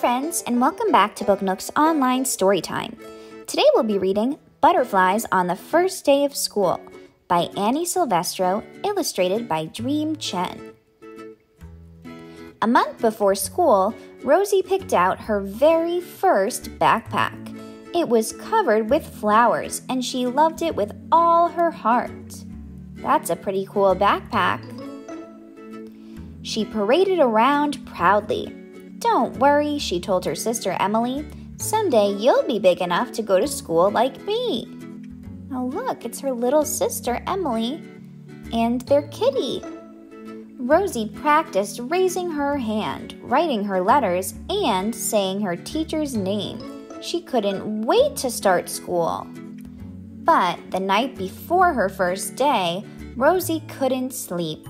Friends, and welcome back to Book Nook's online story time. Today we'll be reading Butterflies on the First Day of School by Annie Silvestro, illustrated by Dream Chen. A month before school, Rosie picked out her very first backpack. It was covered with flowers, and she loved it with all her heart. That's a pretty cool backpack. She paraded around proudly. Don't worry, she told her sister Emily. Someday you'll be big enough to go to school like me. Oh, look, it's her little sister Emily and their kitty. Rosie practiced raising her hand, writing her letters, and saying her teacher's name. She couldn't wait to start school. But the night before her first day, Rosie couldn't sleep.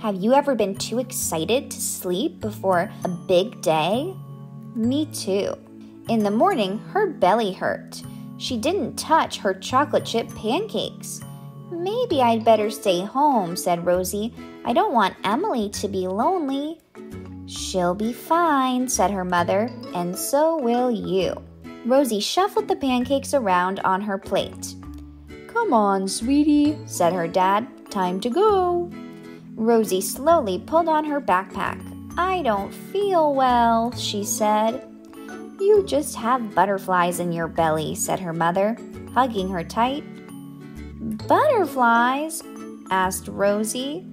Have you ever been too excited to sleep before a big day? Me too. In the morning, her belly hurt. She didn't touch her chocolate chip pancakes. Maybe I'd better stay home, said Rosie. I don't want Emily to be lonely. She'll be fine, said her mother, and so will you. Rosie shuffled the pancakes around on her plate. Come on, sweetie, said her dad. Time to go. Rosie slowly pulled on her backpack. I don't feel well, she said. You just have butterflies in your belly, said her mother, hugging her tight. Butterflies? asked Rosie.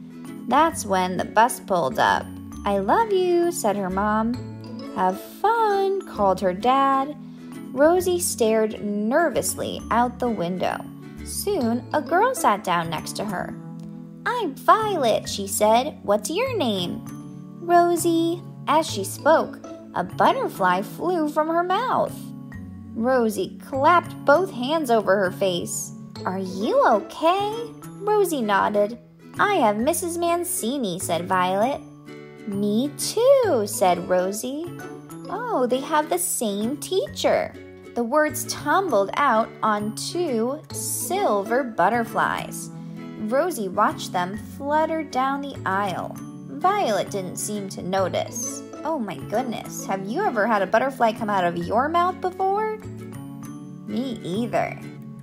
That's when the bus pulled up. I love you, said her mom. Have fun, called her dad. Rosie stared nervously out the window. Soon, a girl sat down next to her. I'm Violet, she said. What's your name? Rosie. As she spoke, a butterfly flew from her mouth. Rosie clapped both hands over her face. Are you okay? Rosie nodded. I have Mrs. Mancini, said Violet. Me too, said Rosie. Oh, they have the same teacher. The words tumbled out on two silver butterflies. Rosie watched them flutter down the aisle. Violet didn't seem to notice. Oh my goodness, have you ever had a butterfly come out of your mouth before? Me either.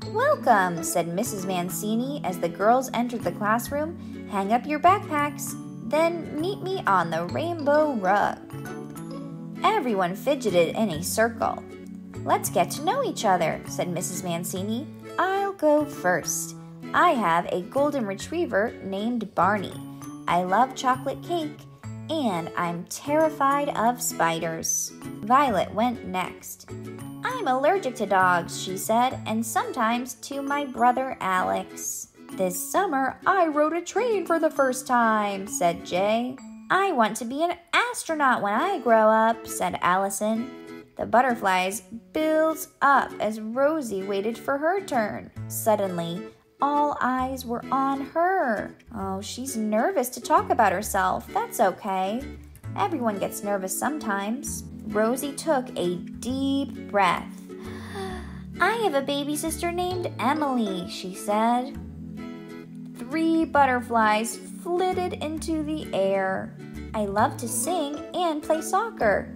Welcome, said Mrs. Mancini as the girls entered the classroom. Hang up your backpacks. Then meet me on the rainbow rug. Everyone fidgeted in a circle. Let's get to know each other, said Mrs. Mancini. I'll go first. I have a golden retriever named Barney. I love chocolate cake, and I'm terrified of spiders. Violet went next. I'm allergic to dogs, she said, and sometimes to my brother Alex. This summer, I rode a train for the first time, said Jay. I want to be an astronaut when I grow up, said Allison. The butterflies built up as Rosie waited for her turn. Suddenly, all eyes were on her. Oh, she's nervous to talk about herself. That's okay. Everyone gets nervous sometimes. Rosie took a deep breath. I have a baby sister named Emily, she said three butterflies flitted into the air. I love to sing and play soccer.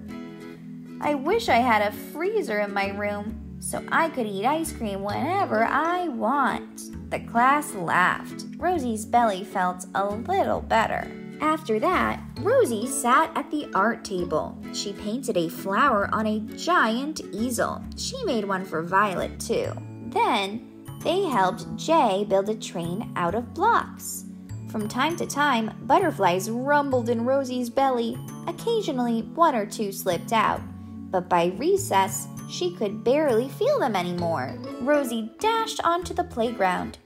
I wish I had a freezer in my room so I could eat ice cream whenever I want. The class laughed. Rosie's belly felt a little better. After that, Rosie sat at the art table. She painted a flower on a giant easel. She made one for Violet, too. Then, they helped Jay build a train out of blocks. From time to time, butterflies rumbled in Rosie's belly. Occasionally, one or two slipped out, but by recess, she could barely feel them anymore. Rosie dashed onto the playground.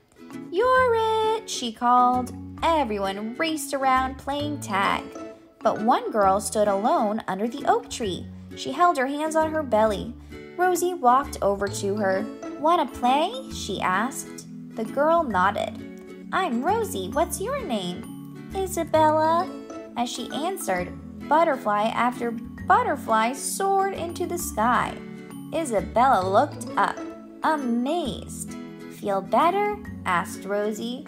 You're it, she called. Everyone raced around playing tag. But one girl stood alone under the oak tree. She held her hands on her belly. Rosie walked over to her. Wanna play? she asked. The girl nodded. I'm Rosie. What's your name? Isabella. As she answered, butterfly after butterfly soared into the sky. Isabella looked up, amazed. Feel better? asked Rosie.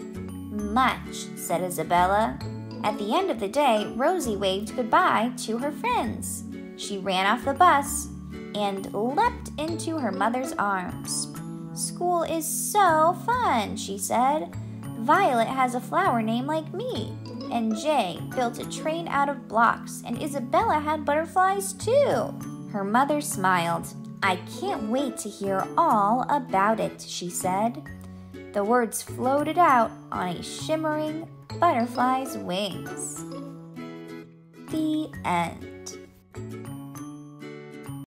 Much, said Isabella. At the end of the day, Rosie waved goodbye to her friends. She ran off the bus and leapt into her mother's arms. School is so fun, she said. Violet has a flower name like me, and Jay built a train out of blocks, and Isabella had butterflies too. Her mother smiled. I can't wait to hear all about it, she said. The words floated out on a shimmering butterfly's wings. The end.